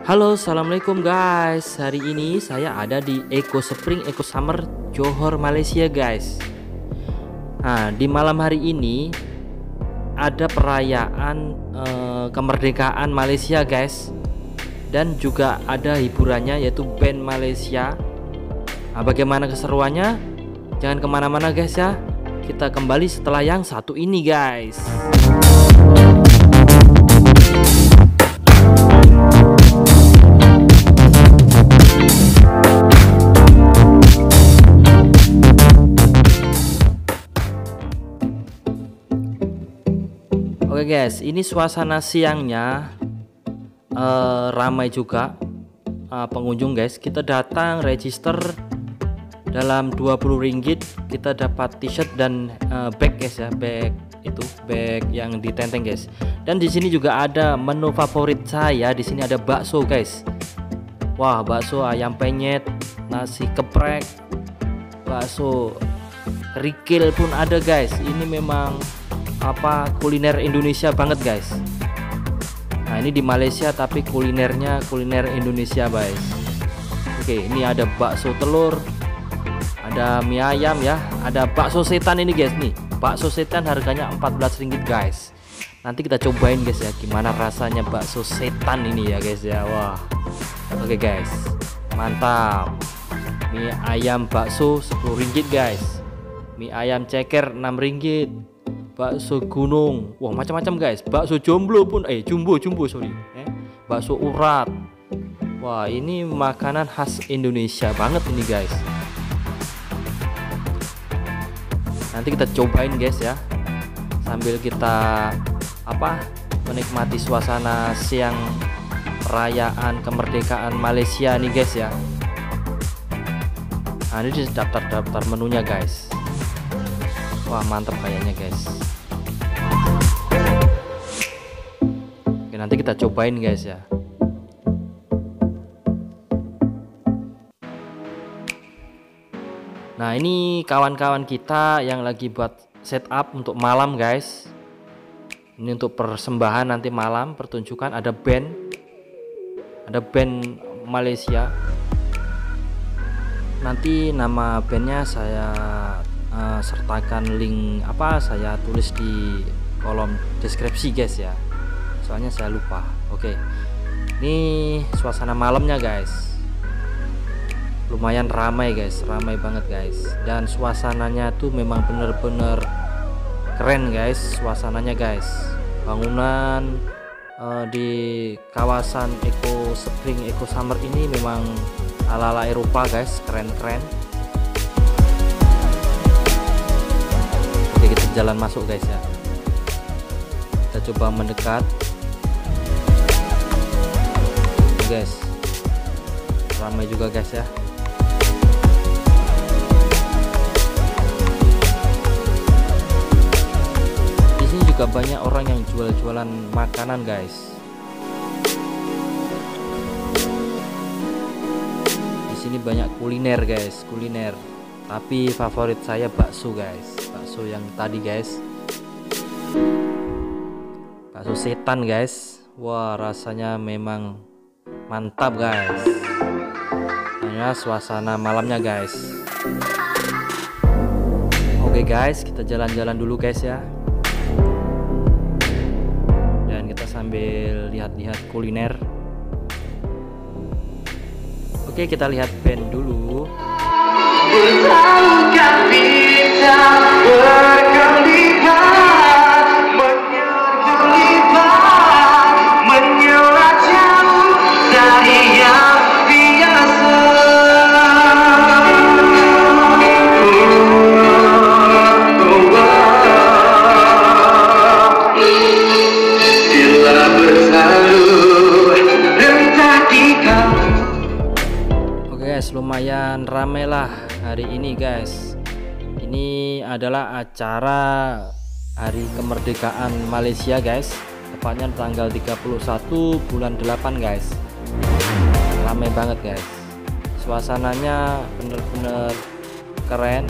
Halo, assalamualaikum guys. Hari ini saya ada di Eco Spring Eco Summer Johor, Malaysia, guys. Nah, di malam hari ini ada perayaan eh, kemerdekaan Malaysia, guys, dan juga ada hiburannya yaitu band Malaysia. Nah, bagaimana keseruannya? Jangan ke mana-mana, guys ya. Kita kembali setelah yang satu ini, guys. Oke guys, ini suasana siangnya eh, ramai juga eh, pengunjung guys. Kita datang register dalam 20 ringgit kita dapat t-shirt dan eh, bag guys ya, bag itu bag yang ditenteng guys. Dan di sini juga ada menu favorit saya. Di sini ada bakso guys. Wah, bakso ayam penyet, nasi keprek, bakso kerikil pun ada guys. Ini memang apa kuliner Indonesia banget guys. Nah ini di Malaysia tapi kulinernya kuliner Indonesia guys. Oke ini ada bakso telur ada mie ayam ya. Ada bakso setan ini guys nih. Bakso setan harganya 14 ringgit guys. Nanti kita cobain guys ya gimana rasanya bakso setan ini ya guys ya. Wah. Oke guys. Mantap. Mie ayam bakso 10 ringgit guys. Mie ayam ceker 6 ringgit bakso gunung. Wah macam-macam guys. Bakso jomblo pun eh jumbo jumbo sorry eh, bakso urat. Wah ini makanan khas Indonesia banget ini guys. Nanti kita cobain guys ya. Sambil kita apa menikmati suasana siang perayaan kemerdekaan Malaysia nih guys ya. Nah ini daftar-daftar menunya guys. Wah mantap kayaknya guys nanti kita cobain guys ya. Nah ini kawan-kawan kita yang lagi buat setup untuk malam guys. Ini untuk persembahan nanti malam pertunjukan. Ada band. Ada band Malaysia. Nanti nama bandnya saya uh, sertakan link apa saya tulis di kolom deskripsi guys ya soalnya saya lupa. Oke. Ini suasana malamnya guys. Lumayan ramai guys. Ramai banget guys. Dan suasananya tuh memang bener-bener keren guys. Suasananya guys. Bangunan uh, di kawasan Eco Spring Eco Summer ini memang ala-ala Eropa guys. Keren-keren. Oke kita jalan masuk guys ya. Kita coba mendekat guys. Ramai juga guys ya. Di sini juga banyak orang yang jual-jualan makanan guys. Di sini banyak kuliner guys kuliner. Tapi favorit saya bakso guys. Bakso yang tadi guys. Bakso setan guys. Wah rasanya memang mantap guys. Hanya suasana malamnya guys. Oke guys kita jalan-jalan dulu guys ya. Dan kita sambil lihat-lihat kuliner. Oke kita lihat band dulu lumayan rame lah hari ini guys. Ini adalah acara Hari Kemerdekaan Malaysia guys. Tepatnya tanggal 31 bulan 8 guys. Rame banget guys. Suasananya bener-bener keren.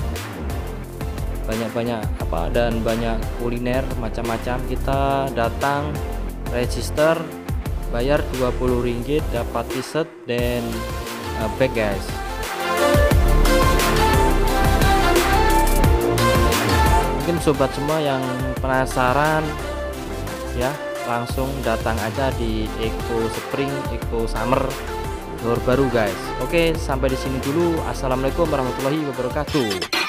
Banyak-banyak apa dan banyak kuliner macam-macam. Kita datang register bayar 20 ringgit dapat t-shirt dan uh, guys. Mungkin sobat semua yang penasaran ya langsung datang aja di Eco Spring Eco Summer door baru guys. Oke sampai di sini dulu. Assalamualaikum warahmatullahi wabarakatuh